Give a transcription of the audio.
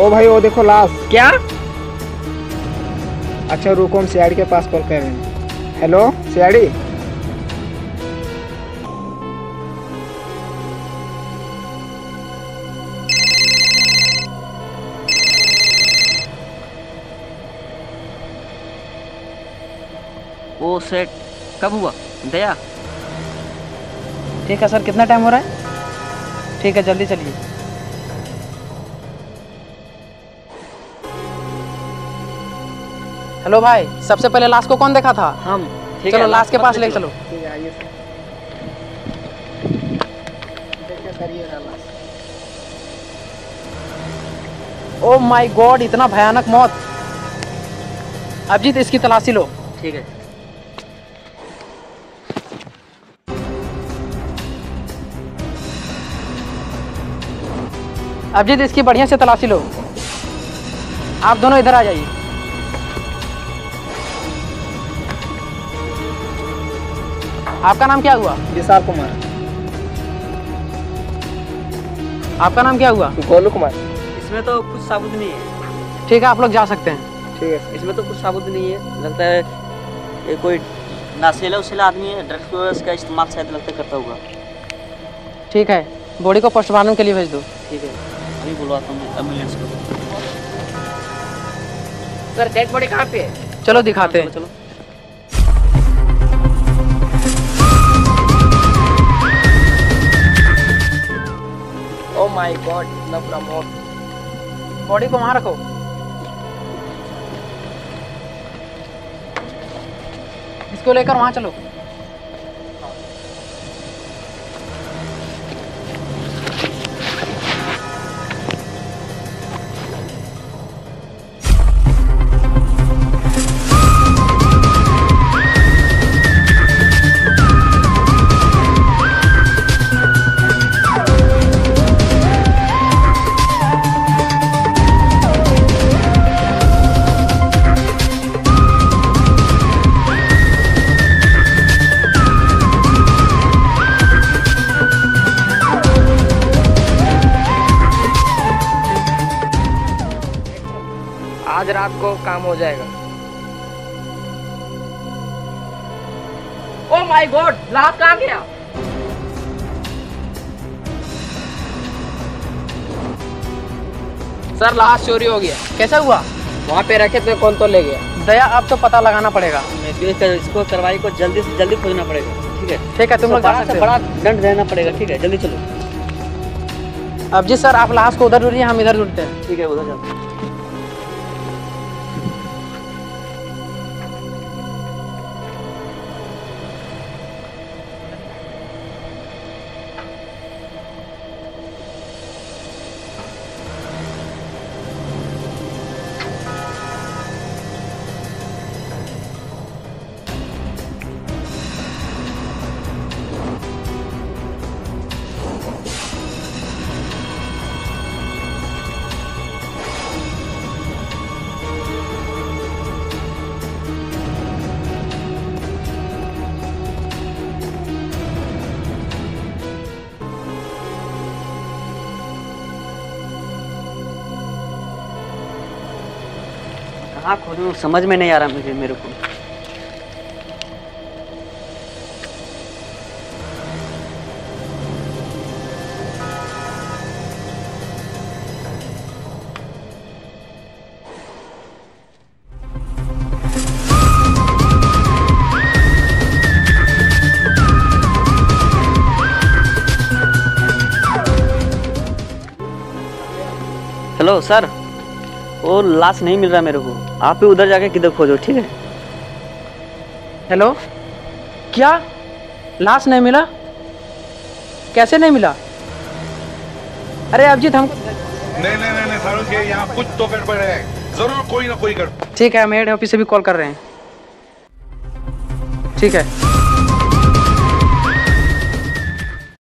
ओ भाई वो देखो लाश। क्या? अच्छा रुको हम सीआईडी के पास कॉल कर रहे हैं। हेलो सियाड़ी ओ सेट कब हुआ? दया? ठीक है सर कितना टाइम हो रहा है? ठीक है जल्दी चलिए। हेलो भाई सबसे पहले लाश को कौन देखा था? हम ठीक चलो लाश के पास ले चलो। ओ माय गॉड इतना भयानक मौत। अभिजीत इसकी तलाशी लो। ठीक है। अभिजीत इसकी बढ़िया से तलाशी लो। आप दोनों इधर आ जाइए। आपका नाम क्या हुआ? विशाल कुमार। आपका नाम क्या हुआ? गोलू कुमार। इसमें तो कुछ साबुत नहीं है। ठीक है आप लोग जा सकते हैं। ठीक है। इसमें तो कुछ साबुत नहीं है। लगता है ये कोई नशेला उसेला आदमी है ड्रग्स का इस्तेमाल शायद लगता करता होगा। ठीक है बॉडी को पोस्टमार्टम के लिए भेज दो। ठीक है अभी बुलवाता हूँ एंबुलेंस को। सर डेड बॉडी कहाँ पे है। चलो दिखाते हैं चलो। माय गॉड इतना बुरा मौत बॉडी को वहाँ रखो। इसको लेकर वहाँ चलो। आज रात को काम हो जाएगा। ओ माय गॉड लाश कहाँ गया? सर लाश चोरी हो गया। कैसा हुआ? वहाँ पे रखे थे कौन तो ले गया? दया अब तो पता लगाना पड़ेगा। इसको इसको कार्रवाई को जल्दी से जल्दी खोजना पड़ेगा ठीक है? ठीक है तुम लोग बड़ा से बड़ा दंड देना पड़ेगा ठीक है? जल्दी चलो। अब जी सर आप लाश को उधर ढूंढिए हम इधर ढूंढते हैं। ठीक है उधर चलते हैं। कहाँ खोलूँ? समझ में नहीं आ रहा मुझे मेरे को। Hello sir. वो लाश नहीं मिल रहा मेरे को। आप भी उधर जाके किधर खोजो ठीक है? हेलो क्या? लाश नहीं मिला? कैसे नहीं मिला? अरे अभिजीत हमको नहीं नहीं नहीं नहीं ये यहाँ कुछ तो गड़बड़ है। ज़रूर कोई ना कोई गड़बड़। ठीक है हम हेड ऑफ़िस से भी कॉल कर रहे हैं। ठीक है।